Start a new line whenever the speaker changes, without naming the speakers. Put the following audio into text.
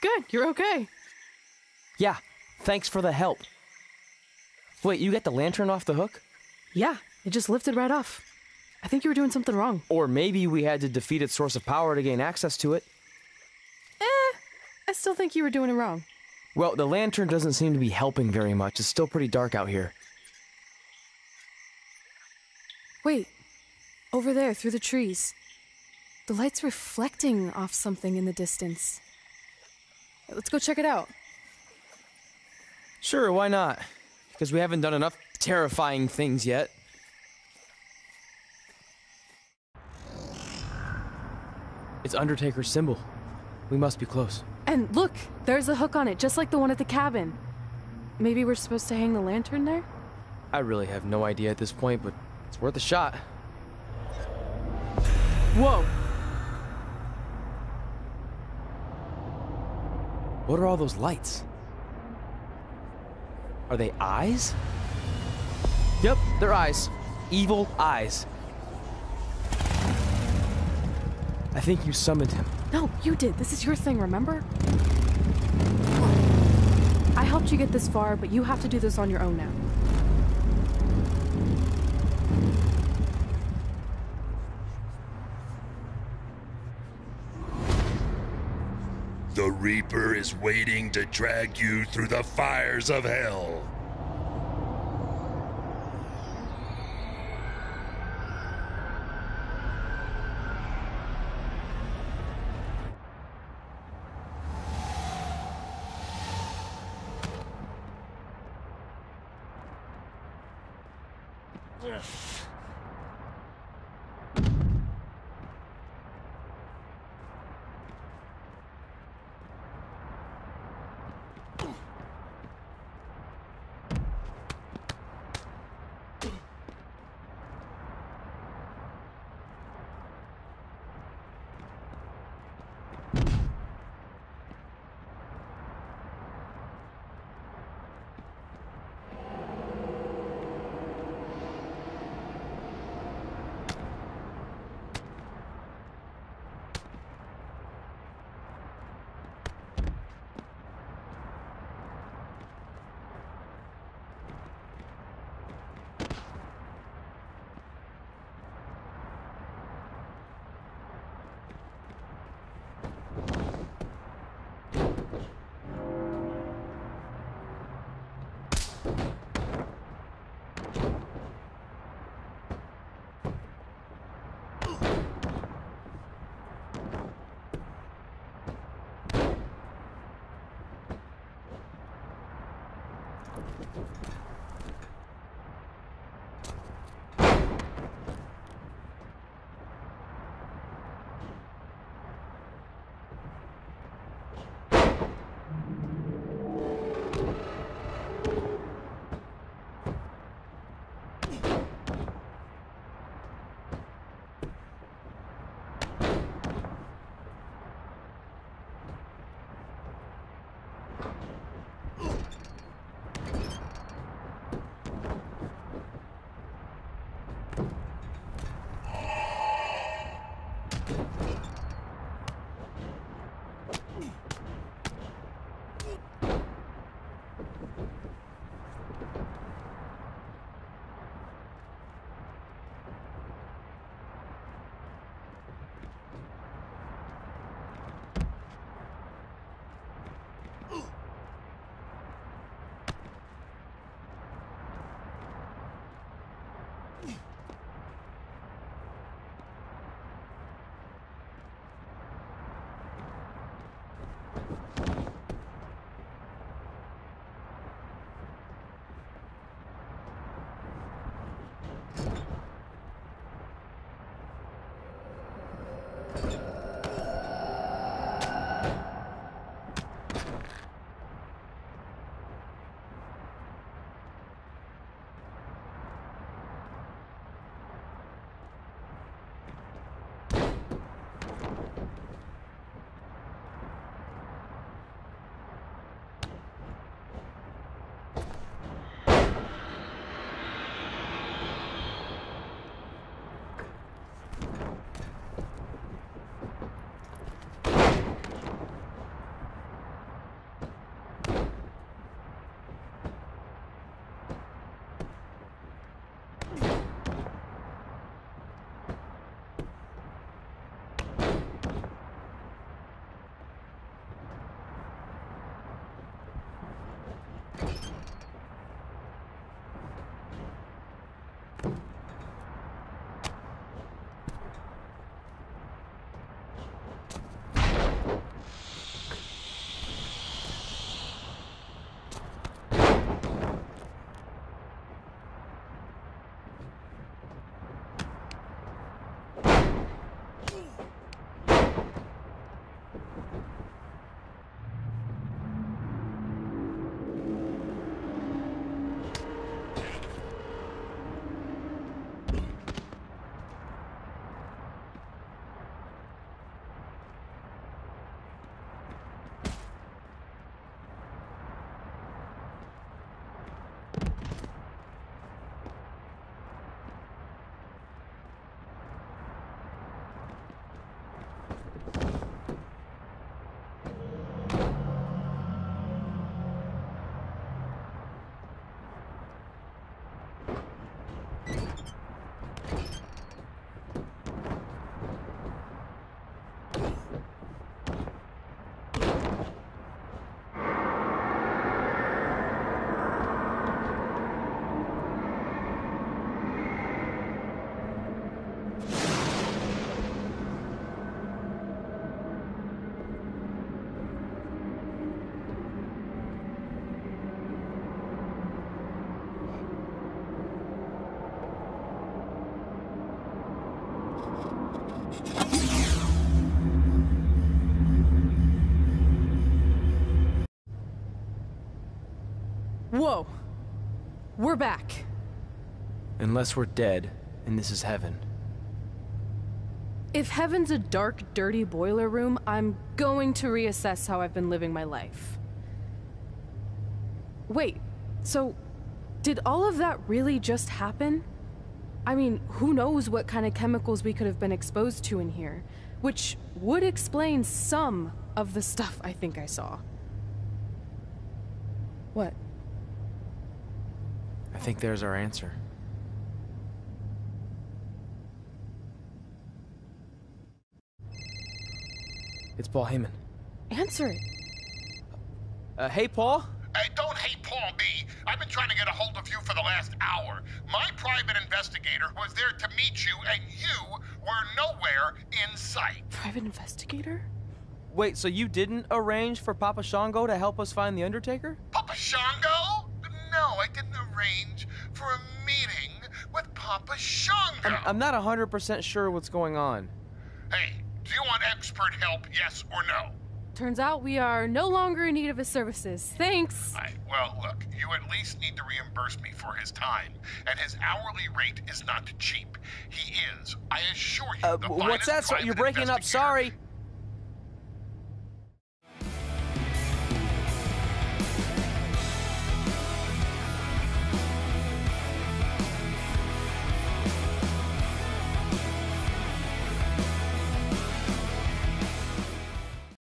Good, you're okay.
Yeah, thanks for the help. Wait, you got the lantern off the hook?
Yeah, it just lifted right off. I think you were doing something wrong.
Or maybe we had to defeat its source of power to gain access to it.
Eh, I still think you were doing it wrong.
Well, the lantern doesn't seem to be helping very much. It's still pretty dark out here.
Wait, over there through the trees. The light's reflecting off something in the distance. Let's go check it out.
Sure, why not? Because we haven't done enough terrifying things yet. It's Undertaker's symbol. We must be close.
And look, there's a hook on it, just like the one at the cabin. Maybe we're supposed to hang the lantern there?
I really have no idea at this point, but it's worth a shot.
Whoa!
What are all those lights? Are they eyes? Yep, they're eyes. Evil eyes. I think you summoned him.
No, you did. This is your thing, remember? I helped you get this far, but you have to do this on your own now.
The Reaper is waiting to drag you through the fires of hell. Ugh. you. Whoa.
We're back.
Unless we're dead, and this is heaven.
If heaven's a dark, dirty boiler room, I'm going to reassess how I've been living my life. Wait, so did all of that really just happen? I mean, who knows what kind of chemicals we could have been exposed to in here, which would explain some of the stuff I think I saw. What?
I think there's our answer. It's Paul Heyman.
Answer it.
Uh, hey, Paul?
I've been trying to get a hold of you for the last hour. My private investigator was there to meet you, and you were nowhere in sight.
Private investigator?
Wait, so you didn't arrange for Papa Shango to help us find the Undertaker?
Papa Shango? No, I didn't arrange for a meeting with Papa Shango.
I'm, I'm not 100% sure what's going on.
Hey, do you want expert help, yes or no?
Turns out we are no longer in need of his services. Thanks.
I, well, look, you at least need to reimburse me for his time, and his hourly rate is not cheap. He is, I assure you,
Uh,
the
what's
finest
that? So you're breaking up. Sorry.